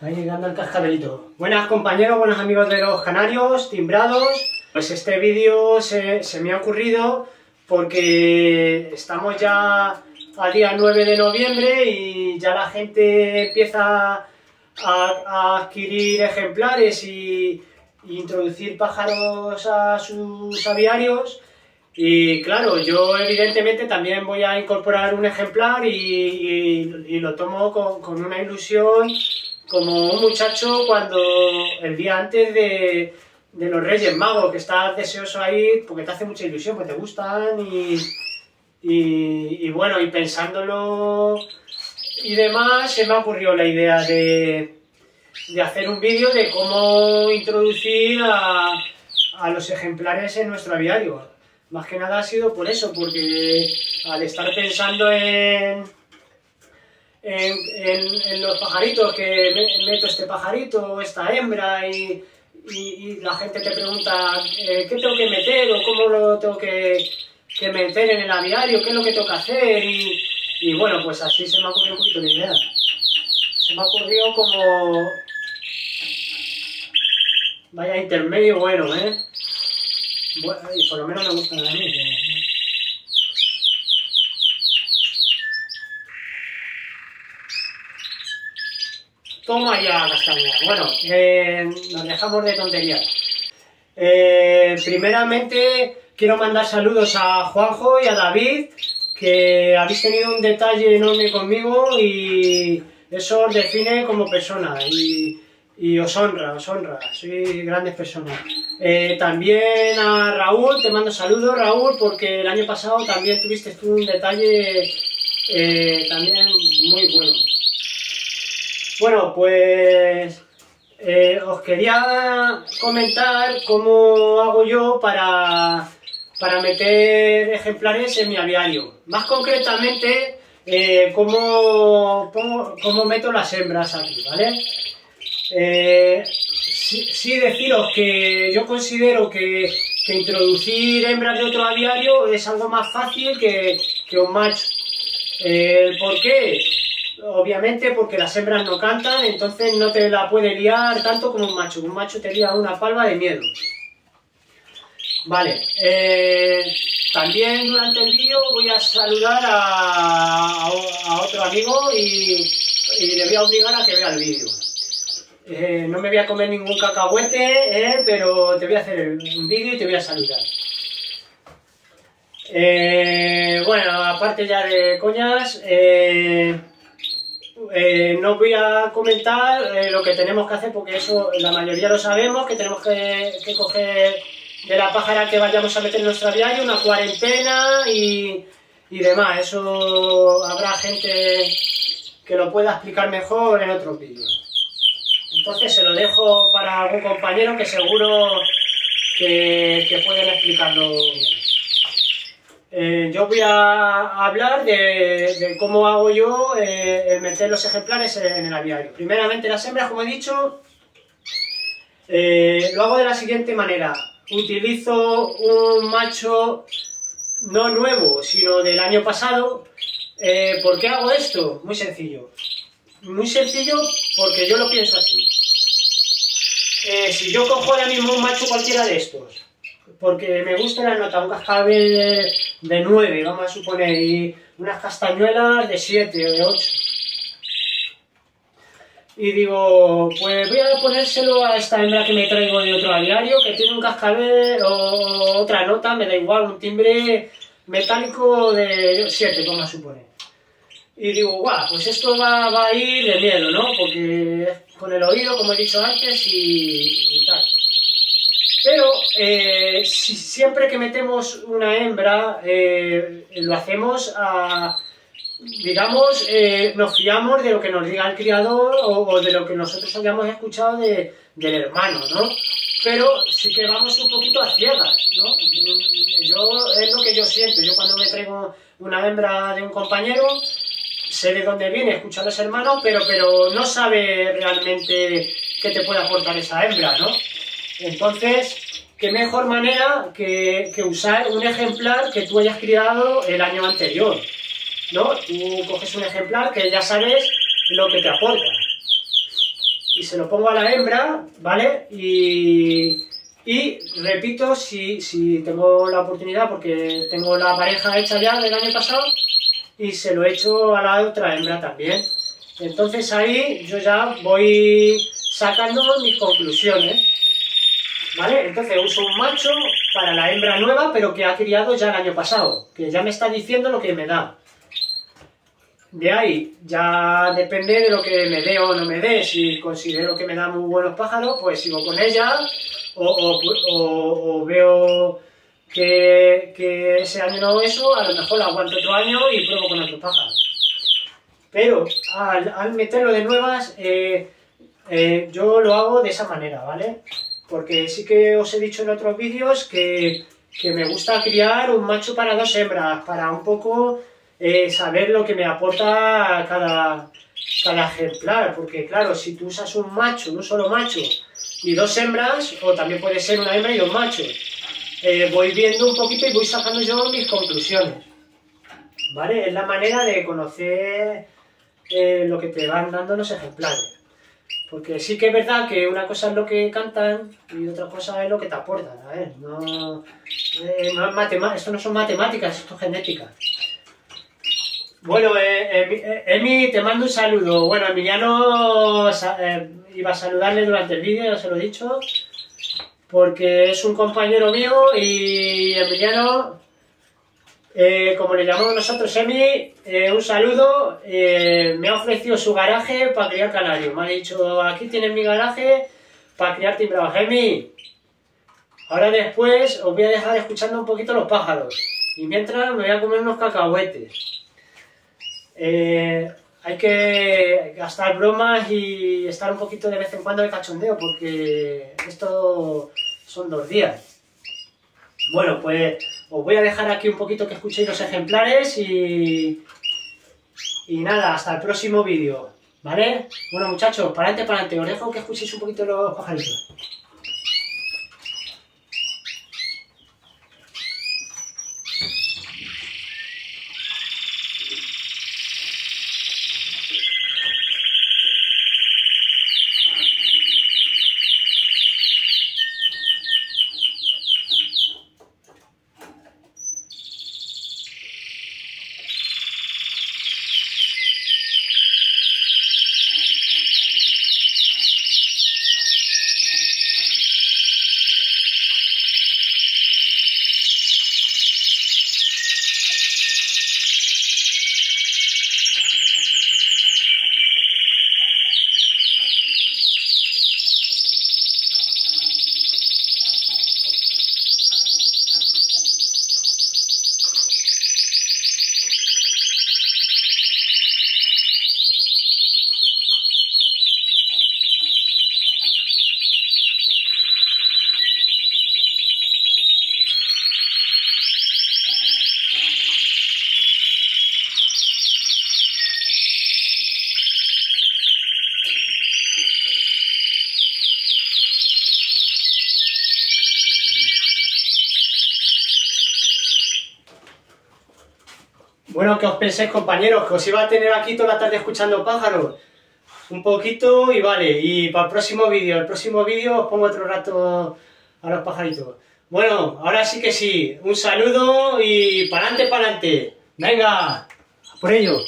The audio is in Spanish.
Ahí anda el cascabelito. Buenas compañeros, buenos amigos de los canarios, timbrados. Pues este vídeo se, me ha ocurrido porque estamos ya a día 9 de noviembre y ya la gente empieza a, adquirir ejemplares y, introducir pájaros a sus aviarios. Y claro, yo evidentemente también voy a incorporar un ejemplar y, lo tomo con, con una ilusión como un muchacho cuando el día antes de, los Reyes Magos, que estás deseoso ahí porque te hace mucha ilusión, porque te gustan y, y, bueno, y pensándolo y demás, se me ha ocurrido la idea de, de hacer un vídeo de cómo introducir a, a los ejemplares en nuestro aviario. Más que nada ha sido por eso, porque al estar pensando en en, los pajaritos, que meto este pajarito, esta hembra, y, la gente te pregunta eh, qué tengo que meter o cómo lo tengo que, meter en el aviario, qué es lo que tengo que hacer, y, bueno, pues así se me ha ocurrido un poquito de idea. Se me ha ocurrido como... Vaya intermedio bueno, ¿eh? Y por lo menos me gusta a mí. Toma ya, castaña. Bueno, eh, nos dejamos de tonterías. Eh, primeramente, quiero mandar saludos a Juanjo y a David, que habéis tenido un detalle enorme conmigo y eso os define como persona y, os honra, os honra, sois grandes personas. Eh, también a Raúl, te mando saludos Raúl, porque el año pasado también tuviste un detalle también muy bueno. Bueno, pues eh, os quería comentar cómo hago yo para, para meter ejemplares en mi aviario. Más concretamente, eh, cómo, meto las hembras aquí, ¿vale? Eh, sí, deciros que yo considero que, introducir hembras de otro aviario es algo más fácil que, que un macho. ¿Por qué? Obviamente porque las hembras no cantan, entonces no te la puede liar tanto como un macho. Un macho te lía una palma de miedo. Vale, eh, también durante el vídeo voy a saludar a, otro amigo y, le voy a obligar a que vea el vídeo. Eh, no me voy a comer ningún cacahuete, eh, pero te voy a hacer un vídeo y te voy a saludar. bueno, aparte ya de coñas, eh, no voy a comentar eh, lo que tenemos que hacer porque eso la mayoría lo sabemos, que tenemos que, coger de la pájara que vayamos a meter en nuestra diario, una cuarentena y, demás. Eso habrá gente que lo pueda explicar mejor en otros vídeos. Entonces se lo dejo para algún compañero que seguro que, que pueden explicarlo. Eh, yo voy a hablar de, cómo hago yo eh, meter los ejemplares en el aviario. Primeramente las hembras, como he dicho, eh, lo hago de la siguiente manera. Utilizo un macho no nuevo, sino del año pasado. ¿Por qué hago esto? Muy sencillo. Muy sencillo porque yo lo pienso así. si yo cojo ahora mismo un macho cualquiera de estos, porque me gusta la nota, un cascabel de 9, vamos a suponer, y unas castañuelas de 7 o de 8. Y digo, pues voy a ponérselo a esta hembra que me traigo de otro diario, que tiene un cascabel o otra nota, me da igual, un timbre metálico de 7, vamos a suponer. Y digo, guau, pues esto va, a ir de miedo, ¿no? Porque con el oído, como he dicho antes, y tal. Pero eh, si, siempre que metemos una hembra, eh, lo hacemos a, digamos, eh, nos fiamos de lo que nos diga el criador o, de lo que nosotros hayamos escuchado de, del hermano, ¿no? Pero sí que vamos un poquito a ciegas, ¿no? Yo, es lo que yo siento. Yo cuando me traigo una hembra de un compañero, sé de dónde viene, escucha a los hermanos, pero, pero no sabe realmente qué te puede aportar esa hembra, ¿no? Entonces, qué mejor manera que, usar un ejemplar que tú hayas criado el año anterior, ¿no? Tú coges un ejemplar que ya sabes lo que te aporta. y se lo pongo a la hembra, ¿vale? Y, repito si, si tengo la oportunidad, porque tengo la pareja hecha ya del año pasado, y se lo echo a la otra hembra también. Entonces ahí yo ya voy sacando mis conclusiones. ¿Vale? Entonces uso un macho para la hembra nueva, pero que ha criado ya el año pasado, que ya me está diciendo lo que me da. De ahí, ya depende de lo que me dé o no me dé. Si considero que me da muy buenos pájaros, pues sigo con ella. O, veo que, ese año no eso, a lo mejor la aguanto otro año y pruebo con otro pájaro. Pero al, meterlo de nuevas, eh, eh, yo lo hago de esa manera, ¿vale? Porque sí que os he dicho en otros vídeos que, que me gusta criar un macho para dos hembras, para un poco eh, saber lo que me aporta cada, cada ejemplar, porque claro, si tú usas un macho, un solo macho, y dos hembras, o también puede ser una hembra y dos machos, eh, voy viendo un poquito y voy sacando yo mis conclusiones. ¿Vale? Es la manera de conocer eh, lo que te van dando los ejemplares. Porque sí que es verdad que una cosa es lo que cantan y otra cosa es lo que te aportan. A ver, no, no es esto no son matemáticas, esto es genética. Bueno, eh, eh, Emi, te mando un saludo. Bueno, Emiliano eh, iba a saludarle durante el vídeo, ya se lo he dicho, porque es un compañero mío y Emiliano, como le llamamos nosotros Emi, un saludo, me ha ofrecido su garaje para criar canarios. Me ha dicho, aquí tienes mi garaje para criar timbrados. Emi, ahora después os voy a dejar escuchando un poquito los pájaros. Y mientras me voy a comer unos cacahuetes. Eh, hay que gastar bromas y estar un poquito de vez en cuando de cachondeo, porque esto son dos días. Bueno, pues os voy a dejar aquí un poquito que escuchéis los ejemplares y, y nada, hasta el próximo vídeo, ¿vale? Bueno muchachos, para adelante, para adelante, os dejo que escuchéis un poquito los pajaritos. Que os penséis, compañeros, que os iba a tener aquí toda la tarde escuchando pájaros. Un poquito y vale. Y para el próximo vídeo, el próximo vídeo os pongo otro rato a los pajaritos. Bueno, ahora sí que sí. Un saludo y para adelante, para adelante. Venga, por ello.